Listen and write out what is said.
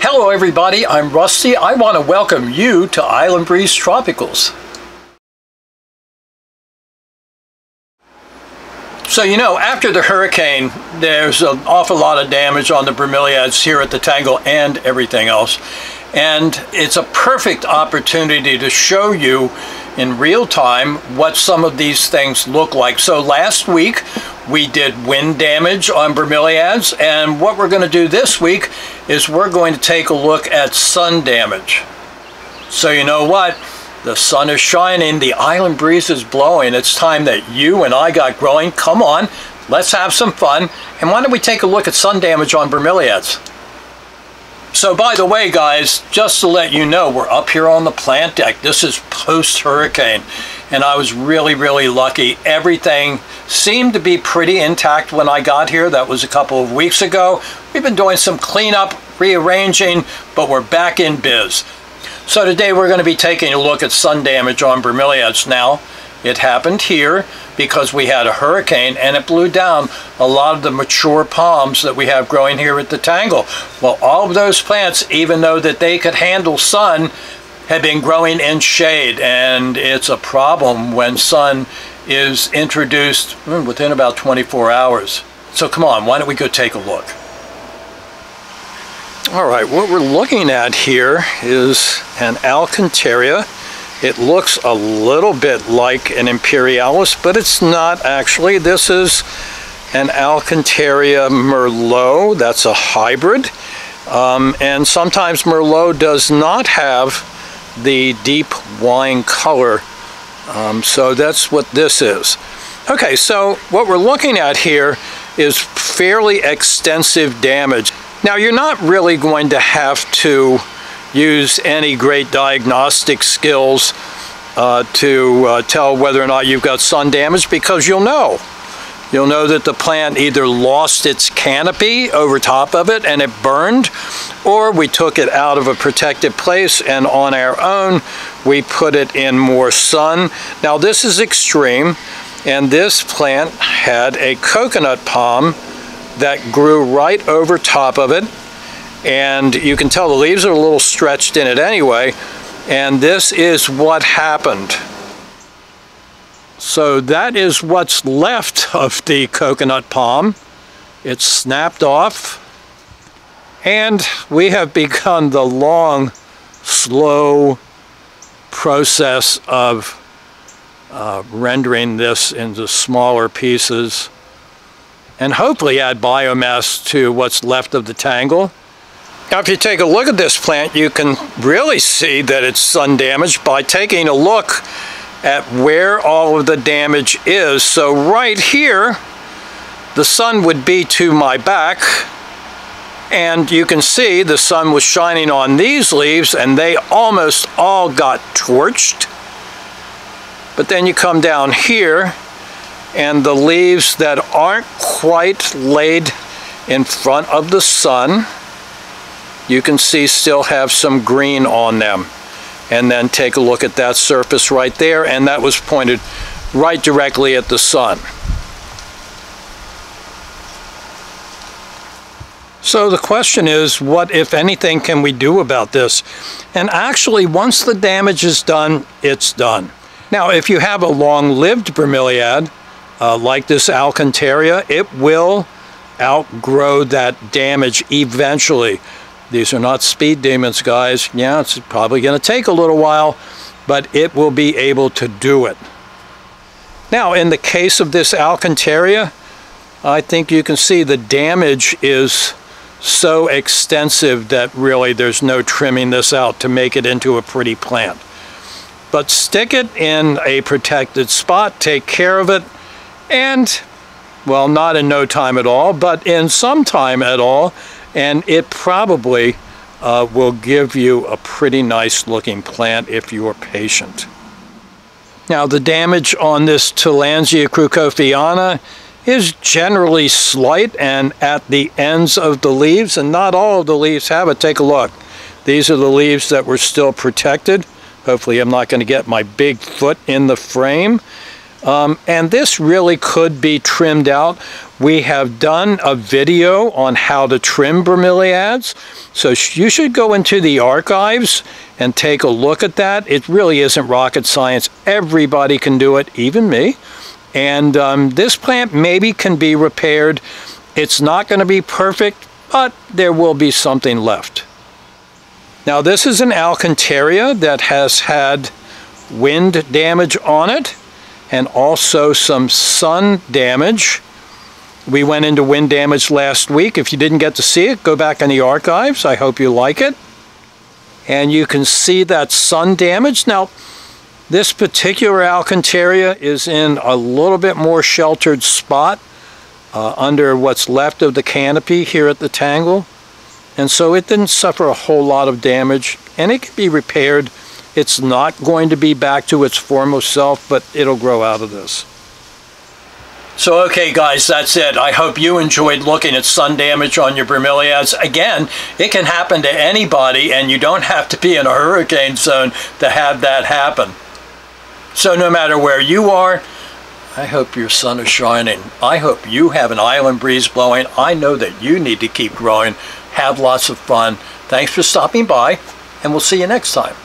Hello everybody, I'm Rusty. I want to welcome you to Island Breeze Tropicals. So you know, after the hurricane, there's an awful lot of damage on the bromeliads here at the Tangle and everything else. And it's a perfect opportunity to show you in real time what some of these things look like. So last week we did wind damage on bromeliads and what we're going to do this week is we're going to take a look at sun damage. So you know what? The sun is shining, the island breeze is blowing. It's time that you and I got growing. Come on, let's have some fun. And why don't we take a look at sun damage on bromeliads? So by the way, guys, just to let you know, we're up here on the plant deck. This is post-hurricane, and I was really, really lucky. Everything seemed to be pretty intact when I got here. That was a couple of weeks ago. We've been doing some cleanup, rearranging, but we're back in biz. So today we're going to be taking a look at sun damage on bromeliads now. It happened here because we had a hurricane and it blew down a lot of the mature palms that we have growing here at the Tangle. Well, all of those plants, even though that they could handle sun, have been growing in shade and it's a problem when sun is introduced hmm, within about 24 hours. So come on, why don't we go take a look? All right, what we're looking at here is an Alcantara it looks a little bit like an Imperialis, but it's not actually. This is an Alcantara Merlot. That's a hybrid. Um, and sometimes Merlot does not have the deep wine color. Um, so that's what this is. Okay, so what we're looking at here is fairly extensive damage. Now you're not really going to have to use any great diagnostic skills uh, to uh, tell whether or not you've got sun damage because you'll know. You'll know that the plant either lost its canopy over top of it and it burned, or we took it out of a protected place and on our own we put it in more sun. Now this is extreme, and this plant had a coconut palm that grew right over top of it and you can tell the leaves are a little stretched in it anyway and this is what happened so that is what's left of the coconut palm. It's snapped off. And we have begun the long slow process of uh, rendering this into smaller pieces and hopefully add biomass to what's left of the tangle. Now if you take a look at this plant, you can really see that it's sun damaged by taking a look at where all of the damage is. So right here, the sun would be to my back, and you can see the sun was shining on these leaves and they almost all got torched. But then you come down here and the leaves that aren't quite laid in front of the sun you can see still have some green on them. And then take a look at that surface right there, and that was pointed right directly at the sun. So the question is, what, if anything, can we do about this? And actually, once the damage is done, it's done. Now, if you have a long-lived bromeliad, uh, like this Alcantara, it will outgrow that damage eventually. These are not speed demons, guys. Yeah, it's probably going to take a little while, but it will be able to do it. Now, in the case of this Alcantara, I think you can see the damage is so extensive that really there's no trimming this out to make it into a pretty plant. But stick it in a protected spot, take care of it, and, well, not in no time at all, but in some time at all, and it probably uh, will give you a pretty nice looking plant if you are patient. Now the damage on this Tillandsia crucophiana is generally slight and at the ends of the leaves and not all of the leaves have it. Take a look. These are the leaves that were still protected. Hopefully I'm not going to get my big foot in the frame. Um, and this really could be trimmed out. We have done a video on how to trim bromeliads, so you should go into the archives and take a look at that. It really isn't rocket science. Everybody can do it, even me. And um, this plant maybe can be repaired. It's not going to be perfect, but there will be something left. Now this is an Alcantara that has had wind damage on it and also some sun damage. We went into wind damage last week. If you didn't get to see it, go back in the archives. I hope you like it. And you can see that sun damage. Now, this particular Alcantara is in a little bit more sheltered spot uh, under what's left of the canopy here at the tangle. And so it didn't suffer a whole lot of damage and it can be repaired. It's not going to be back to its former self, but it'll grow out of this. So okay guys, that's it. I hope you enjoyed looking at sun damage on your bromeliads. Again, it can happen to anybody and you don't have to be in a hurricane zone to have that happen. So no matter where you are, I hope your sun is shining. I hope you have an island breeze blowing. I know that you need to keep growing. Have lots of fun. Thanks for stopping by and we'll see you next time.